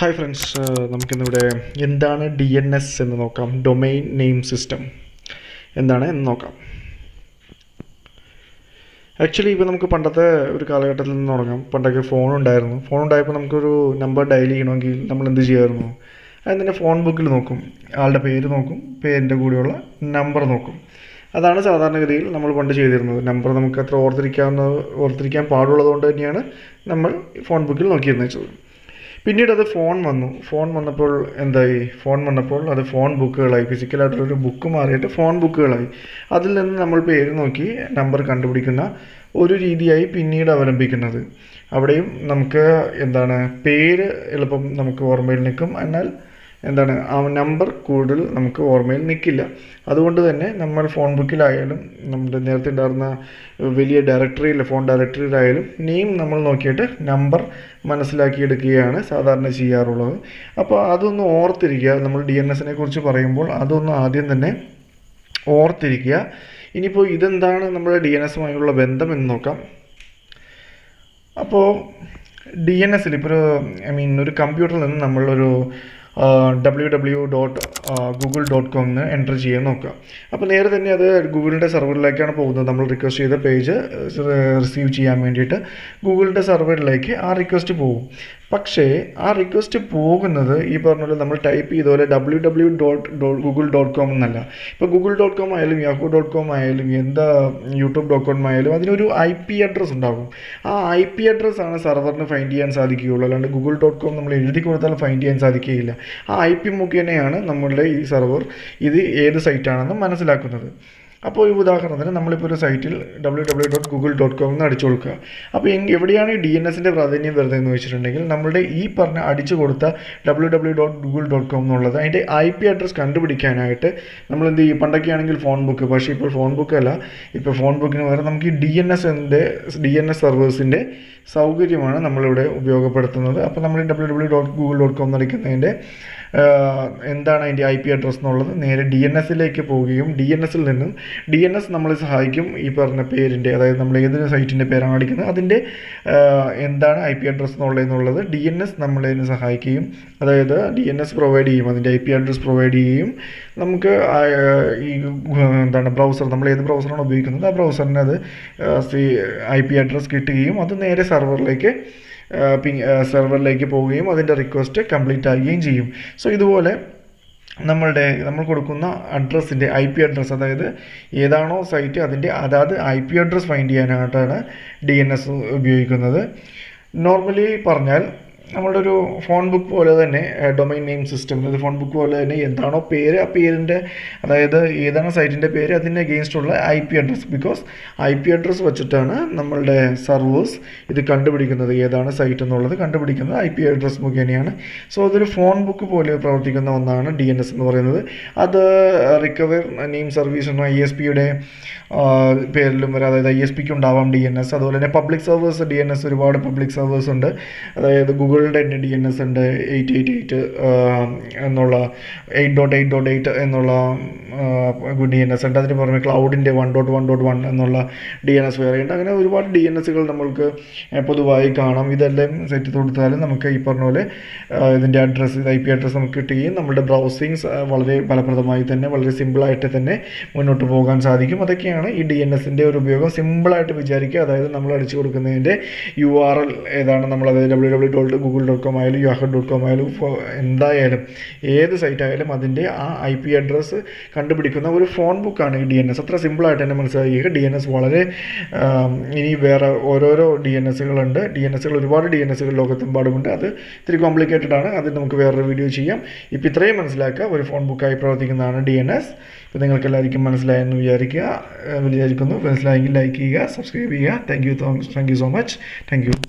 Hi friends നമുക്കിന്നിവിടെ എന്താണ് D N S എന്ന് നോക്കാം. ഡൊമൈൻ നെയിം സിസ്റ്റം എന്താണ് എന്ന് നോക്കാം. ആക്ച്വലി ഇപ്പോൾ നമുക്ക് പണ്ടത്തെ ഒരു കാലഘട്ടത്തിൽ നിന്ന് തുടങ്ങാം. പണ്ടൊക്കെ ഫോൺ ഉണ്ടായിരുന്നു. ഫോൺ ഉണ്ടായപ്പോൾ നമുക്കൊരു നമ്പർ ഡയൽ ചെയ്യണമെങ്കിൽ നമ്മൾ എന്ത് ചെയ്യുമായിരുന്നു തന്നെ ഫോൺ ബുക്കിൽ നോക്കും. ആളുടെ പേര് നോക്കും. പേരിന്റെ കൂടെയുള്ള നമ്പർ നോക്കും. അതാണ് സാധാരണഗതിയിൽ നമ്മൾ പണ്ട് ചെയ്തിരുന്നത്. നമ്പർ നമുക്ക് അത്ര ഓർത്തിരിക്കാവുന്ന ഓർത്തിരിക്കാൻ പാടുള്ളതുകൊണ്ട് തന്നെയാണ് നമ്മൾ ഫോൺ ബുക്കിൽ നോക്കിയിരുന്നത്. പിന്നീട് അത് ഫോൺ വന്നു. ഫോൺ വന്നപ്പോൾ എന്തായി? ഫോൺ വന്നപ്പോൾ അത് ഫോൺ ബുക്കുകളായി. ഫിസിക്കലായിട്ടുള്ളൊരു ബുക്ക് മാറിയിട്ട് ഫോൺ ബുക്കുകളായി. അതിൽ നിന്ന് നമ്മൾ പേര് നോക്കി നമ്പർ കണ്ടുപിടിക്കുന്ന ഒരു രീതിയായി പിന്നീട് അവലംബിക്കുന്നത്. അവിടെയും നമുക്ക് എന്താണ്? പേര് എളുപ്പം നമുക്ക് ഓർമ്മയിൽ നിൽക്കും. എന്നാൽ എന്താണ് ആ നമ്പർ കൂടുതൽ നമുക്ക് ഓർമ്മയിൽ നിൽക്കില്ല. അതുകൊണ്ട് തന്നെ നമ്മൾ ഫോൺ ബുക്കിലായാലും നമ്മുടെ നേരത്തെ ഉണ്ടായിരുന്ന വലിയ ഡയറക്ടറിയിൽ ഫോൺ ഡയറക്ടറിയിലായാലും നെയിം നമ്മൾ നോക്കിയിട്ട് നമ്പർ മനസ്സിലാക്കിയെടുക്കുകയാണ് സാധാരണ ചെയ്യാറുള്ളത്. അപ്പോൾ അതൊന്ന് ഓർത്തിരിക്കുക. നമ്മൾ ഡി എൻ എസിനെ കുറിച്ച് പറയുമ്പോൾ അതൊന്ന് ആദ്യം തന്നെ ഓർത്തിരിക്കുക. ഇനിയിപ്പോൾ ഇതെന്താണ് നമ്മുടെ ഡി എൻ എസുമായുള്ള ബന്ധം എന്ന് നോക്കാം. അപ്പോൾ ഡി എൻ എസിൽ ഇപ്പോൾ ഒരു ഐ മീൻ ഒരു കമ്പ്യൂട്ടറിൽ നിന്ന് നമ്മളൊരു W W dot Google dot കോമിന് enter ചെയ്യാൻ നോക്കുക. അപ്പോൾ നേരെ തന്നെ അത് ഗൂഗിളിന്റെ സെർവറിലേക്കാണ് പോകുന്നത്. നമ്മൾ റിക്വസ്റ്റ് ചെയ്ത പേജ് റിസീവ് ചെയ്യാൻ വേണ്ടിയിട്ട് ഗൂഗിളിന്റെ സെർവറിലേക്ക് ആ റിക്വസ്റ്റ് പോകും. പക്ഷേ ആ റിക്വസ്റ്റ് പോകുന്നത് ഈ പറഞ്ഞ പോലെ നമ്മൾ ടൈപ്പ് ചെയ്ത പോലെ W W dot dot Google dot com എന്നല്ല. ഇപ്പോൾ ഗൂഗിൾ ഡോട്ട് കോം ആയാലും യാഹു ഡോട്ട് കോം ആയാലും എന്താ യൂട്യൂബ് ഡോട്ട് കോം ആയാലും അതിനൊരു ഐ പി അഡ്രസ്സ് ഉണ്ടാകും ആ ഐ പി അഡ്രസ്സാണ് സെർവറിന് ഫൈൻഡ് ചെയ്യാൻ സാധിക്കുകയുള്ളൂ. അല്ലാണ്ട് ഗൂഗിൾ ഡോട്ട് കോം നമ്മൾ എഴുതി കൊടുത്താൽ ഫൈൻഡ് ചെയ്യാൻ സാധിക്കുകയില്ല. ആ ഐ പി മുഖേനയാണ് നമ്മളുടെ ഈ സെർവർ ഇത് ഏത് സൈറ്റാണെന്ന് മനസ്സിലാക്കുന്നത്. അപ്പോൾ ഈ ഉദാഹരണത്തിന് നമ്മളിപ്പോൾ ഒരു സൈറ്റിൽ W W dot Google dot com എന്ന് അടിച്ചു കൊടുക്കുക. അപ്പോൾ എവിടെയാണ് ഈ ഡി എൻ എസിന്റെ പ്രാധാന്യം വരുന്നത് എന്ന് വെച്ചിട്ടുണ്ടെങ്കിൽ നമ്മളുടെ ഈ പറഞ്ഞ അടിച്ചു കൊടുത്ത W W dot Google dot com എന്നുള്ളത് അതിന്റെ ഐ പി അഡ്രസ് കണ്ടുപിടിക്കാനായിട്ട് നമ്മൾ എന്ത് ചെയ്യും? പണ്ടൊക്കെ ആണെങ്കിൽ ഫോൺ ബുക്ക് പക്ഷേ ഇപ്പോൾ ഫോൺ ബുക്ക് അല്ല. ഇപ്പോൾ ഫോൺ ബുക്കിന് പകരം നമുക്ക് ഈ ഡി എൻ എസ് എന്റെ ഡി എൻ എസ് സർവീസിന്റെ സൗകര്യമാണ് നമ്മളിവിടെ ഉപയോഗപ്പെടുത്തുന്നത്. അപ്പോൾ നമ്മൾ W W dot Google dot com എന്നടിക്കുന്നതിന്റെ എന്താണ് അതിന്റെ ഐ പി അഡ്രസ്സ് എന്നുള്ളത്? നേരെ ഡി എൻ എസിലേക്ക് പോവുകയും ഡി എൻ എസിൽ നിന്നും ഡി എൻ എസ് നമ്മളെ സഹായിക്കും ഈ പറഞ്ഞ പേരിന്റെ അതായത് നമ്മൾ ഏതൊരു സൈറ്റിന്റെ പേരാണ് അടിക്കുന്നത് അതിന്റെ എന്താണ് ഐ പി അഡ്രസ്സ് എന്നുള്ളതെന്നുള്ളത് ഡി എൻ എസ് നമ്മളെ സഹായിക്കുകയും അതായത് ഡി എൻ എസ് പ്രൊവൈഡ് ചെയ്യും. അതിന്റെ ഐ പി അഡ്രസ്സ് പ്രൊവൈഡ് ചെയ്യുകയും നമുക്ക് ഈ എന്താണ് ബ്രൗസർ നമ്മൾ ഏത് ബ്രൗസറാണ് ഉപയോഗിക്കുന്നത്? ആ ബ്രൗസറിന് അത് ഐ പി അഡ്രസ്സ് കിട്ടുകയും അത് നേരെ സെർവറിലേക്ക് സെർവറിലേക്ക് പോവുകയും അതിന്റെ റിക്വസ്റ്റ് കംപ്ലീറ്റ് ആകുകയും ചെയ്യും. സോ ഇതുപോലെ നമ്മളുടെ നമ്മൾ കൊടുക്കുന്ന അഡ്രസ്സിന്റെ ഐ പി അഡ്രസ്സ് അതായത് ഏതാണോ സൈറ്റ് അതിന്റെ അതാത് ഐ പി അഡ്രസ്സ് ഫൈൻഡ് ചെയ്യാനായിട്ടാണ് ഡി എൻ എസ് ഉപയോഗിക്കുന്നത്. നോർമലി പറഞ്ഞാൽ നമ്മളുടെ ഒരു ഫോൺ ബുക്ക് പോലെ തന്നെ ഡൊമൈൻ നെയിം സിസ്റ്റം ഇത് ഫോൺ ബുക്ക് പോലെ തന്നെ എന്താണോ പേര് ആ പേരിന്റെ അതായത് ഏതാണ് സൈറ്റിന്റെ പേര് അതിന്റെ അഗെയിൻസ്റ്റുള്ള I P address because I P address വെച്ചിട്ടാണ് നമ്മളുടെ സർവേഴ്സ് ഇത് കണ്ടുപിടിക്കുന്നത് ഏതാണ് സൈറ്റ് എന്നുള്ളത് കണ്ടുപിടിക്കുന്നത് ഐ പി അഡ്രസ്സ് മുഖേനയാണ് സോ അതൊരു ഫോൺ ബുക്ക് പോലെ പ്രവർത്തിക്കുന്ന ഒന്നാണ് ഡി എൻ എസ് എന്ന് പറയുന്നത്. അത് recover name service I S പിയുടെ പേരിലും വരെ. അതായത് ഐ എസ് പിക്ക് ഉണ്ടാവാം ഡി എൻ എസ് അതുപോലെ തന്നെ public servers D N S ഒരുപാട് പബ്ലിക് സർവേഴ്സ് ഉണ്ട്. അതായത് ഗൂഗിളിന്റെ തന്നെ ഡി എൻ എസ് ഉണ്ട് എയ്റ്റ് എയ്റ്റ് എയ്റ്റ് എന്നുള്ള eight dot eight dot eight എന്നുള്ള ഡി എൻ എസ് ഉണ്ട്. അതിന് പുറമെ ക്ലൗഡിന്റെ one dot one dot one എന്നുള്ള ഡി എൻ എസ് വേറെ ഉണ്ട് അങ്ങനെ ഒരുപാട് ഡി എൻ എസുകൾ നമ്മൾക്ക് പൊതുവായി കാണാം. ഇതെല്ലാം സെറ്റ് കൊടുത്താലും നമുക്ക് ഈ പറഞ്ഞ പോലെ ഇതിന്റെ അഡ്രസ്സ് ഐ പി അഡ്രസ്സ് നമുക്ക് കിട്ടുകയും നമ്മുടെ ബ്രൗസിങ്സ് വളരെ ഫലപ്രദമായി തന്നെ വളരെ സിമ്പിളായിട്ട് തന്നെ മുന്നോട്ട് പോകാൻ സാധിക്കും. അതൊക്കെയാണ് ഈ ഡി എൻ എസിന്റെ ഒരു ഉപയോഗം. സിമ്പിളായിട്ട് വിചാരിക്കുക അതായത് നമ്മൾ അടിച്ചു കൊടുക്കുന്നതിന്റെ യു ആർ എൽ ഏതാണ് നമ്മൾ അതായത് W W dot Google dot com ആയാലും യാഹു ഡോട്ട് കോം ആയാലും എന്തായാലും ഏത് സൈറ്റ് ആയാലും അതിന്റെ ആ ഐ പി അഡ്രസ്സ് കണ്ടുപിടിക്കുന്ന ഒരു ഫോൺ ബുക്കാണ് ഈ ഡി എൻ എസ്. അത്ര സിമ്പിളായിട്ട് തന്നെ മനസ്സിലാക്കിയ ഡി എൻ എസ് വളരെ ഇനി വേറെ ഓരോരോ ഡി എൻ എസ്സുകളുണ്ട്. ഡി എൻ എസ്സുകൾ ഒരുപാട് ഡി എൻ എസ്സുകൾ ലോകത്തെമ്പാടുമുണ്ട്. അത് ഇത്തിരി കോംപ്ലിക്കേറ്റഡ് ആണ്. അത് നമുക്ക് വേറൊരു വീഡിയോ ചെയ്യാം. ഇപ്പോൾ ഇത്രയും മനസ്സിലാക്കുക. ഒരു ഫോൺ ബുക്കായി പ്രവർത്തിക്കുന്നതാണ് ഡി എൻ എസ്. ഇപ്പോൾ നിങ്ങൾക്കെല്ലാവർക്കും മനസ്സിലായെന്ന് വിചാരിക്കുക വിചാരിക്കുന്നു. മനസ്സിലായെങ്കിൽ ലൈക്ക് ചെയ്യുക സബ്സ്ക്രൈബ് ചെയ്യുക. Thank you thank you so much thank you